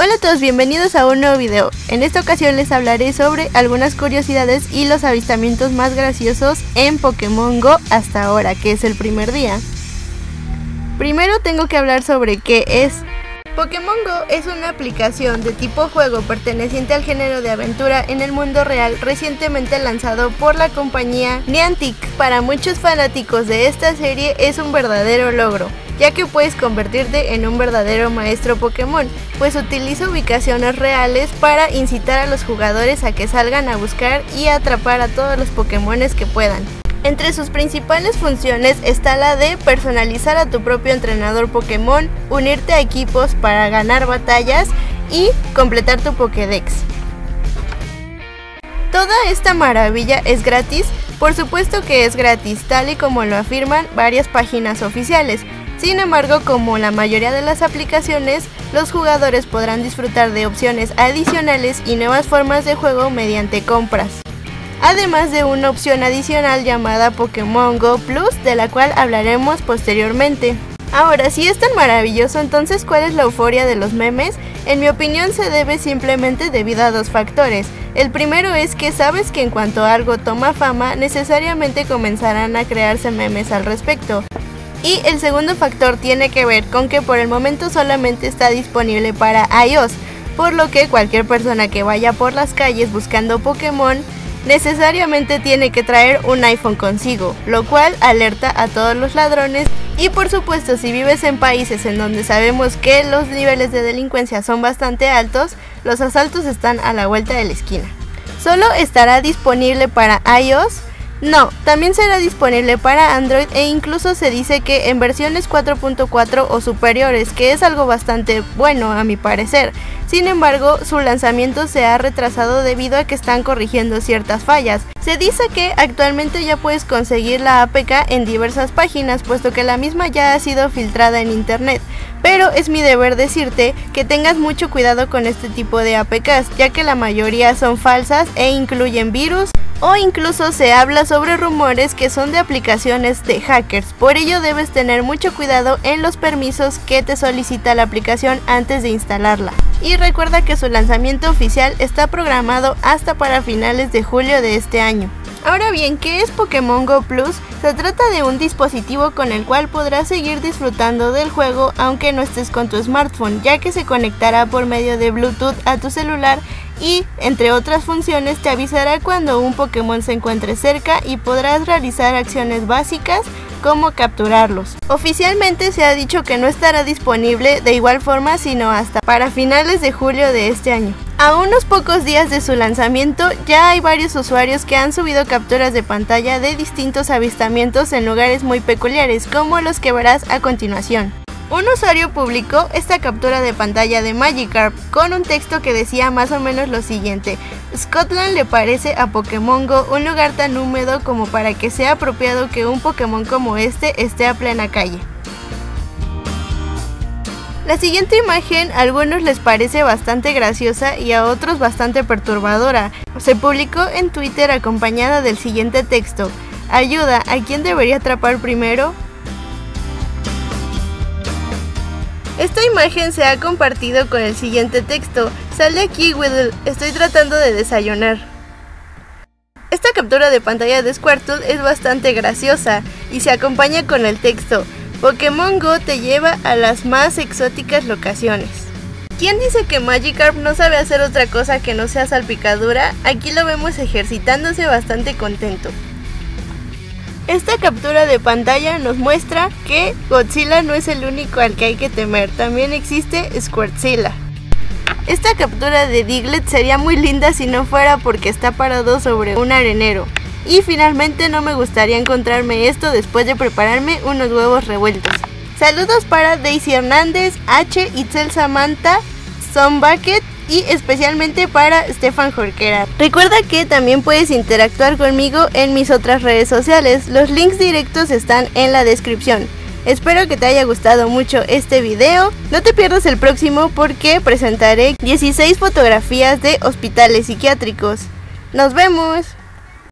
Hola a todos, bienvenidos a un nuevo video. En esta ocasión les hablaré sobre algunas curiosidades y los avistamientos más graciosos en Pokémon Go hasta ahora, que es el primer día. Primero tengo que hablar sobre qué es. Pokémon Go es una aplicación de tipo juego perteneciente al género de aventura en el mundo real recientemente lanzado por la compañía Niantic. Para muchos fanáticos de esta serie es un verdadero logro, ya que puedes convertirte en un verdadero maestro Pokémon, pues utiliza ubicaciones reales para incitar a los jugadores a que salgan a buscar y atrapar a todos los Pokémon que puedan. Entre sus principales funciones está la de personalizar a tu propio entrenador Pokémon, unirte a equipos para ganar batallas y completar tu Pokédex. Toda esta maravilla es gratis, por supuesto que es gratis, tal y como lo afirman varias páginas oficiales. Sin embargo, como la mayoría de las aplicaciones, los jugadores podrán disfrutar de opciones adicionales y nuevas formas de juego mediante compras además de una opción adicional llamada Pokémon Go Plus, de la cual hablaremos posteriormente. Ahora, si es tan maravilloso, entonces ¿cuál es la euforia de los memes? En mi opinión se debe simplemente debido a dos factores. El primero es que sabes que en cuanto algo toma fama, necesariamente comenzarán a crearse memes al respecto. Y el segundo factor tiene que ver con que por el momento solamente está disponible para iOS, por lo que cualquier persona que vaya por las calles buscando Pokémon necesariamente tiene que traer un iPhone consigo, lo cual alerta a todos los ladrones y por supuesto si vives en países en donde sabemos que los niveles de delincuencia son bastante altos, los asaltos están a la vuelta de la esquina. Solo estará disponible para iOS, no, también será disponible para Android e incluso se dice que en versiones 4.4 o superiores, que es algo bastante bueno a mi parecer. Sin embargo, su lanzamiento se ha retrasado debido a que están corrigiendo ciertas fallas. Se dice que actualmente ya puedes conseguir la APK en diversas páginas, puesto que la misma ya ha sido filtrada en internet. Pero es mi deber decirte que tengas mucho cuidado con este tipo de APKs, ya que la mayoría son falsas e incluyen virus, o incluso se habla sobre rumores que son de aplicaciones de hackers. Por ello debes tener mucho cuidado en los permisos que te solicita la aplicación antes de instalarla. Recuerda que su lanzamiento oficial está programado hasta para finales de julio de este año. Ahora bien, ¿qué es Pokémon Go Plus? Se trata de un dispositivo con el cual podrás seguir disfrutando del juego aunque no estés con tu smartphone, ya que se conectará por medio de Bluetooth a tu celular y, entre otras funciones, te avisará cuando un Pokémon se encuentre cerca y podrás realizar acciones básicas como capturarlos. Oficialmente se ha dicho que no estará disponible de igual forma sino hasta para finales de julio de este año. A unos pocos días de su lanzamiento ya hay varios usuarios que han subido capturas de pantalla de distintos avistamientos en lugares muy peculiares como los que verás a continuación. Un usuario publicó esta captura de pantalla de Magikarp con un texto que decía más o menos lo siguiente. Scotland le parece a Pokémon Go un lugar tan húmedo como para que sea apropiado que un Pokémon como este esté a plena calle. La siguiente imagen a algunos les parece bastante graciosa y a otros bastante perturbadora. Se publicó en Twitter acompañada del siguiente texto. Ayuda, ¿a quién debería atrapar primero? Esta imagen se ha compartido con el siguiente texto. Sal de aquí, Whittle. Estoy tratando de desayunar. Esta captura de pantalla de Squirtle es bastante graciosa y se acompaña con el texto Pokémon Go te lleva a las más exóticas locaciones. ¿Quién dice que Magikarp no sabe hacer otra cosa que no sea salpicadura? Aquí lo vemos ejercitándose bastante contento. Esta captura de pantalla nos muestra que Godzilla no es el único al que hay que temer, también existe Squirtzilla. Esta captura de Diglett sería muy linda si no fuera porque está parado sobre un arenero. Y finalmente no me gustaría encontrarme esto después de prepararme unos huevos revueltos. Saludos para Daisy Hernández, H, Itzel Samantha, Son Bucket y especialmente para Stefan Jorquera. Recuerda que también puedes interactuar conmigo en mis otras redes sociales. Los links directos están en la descripción. Espero que te haya gustado mucho este video. No te pierdas el próximo porque presentaré 16 fotografías de hospitales psiquiátricos. ¡Nos vemos!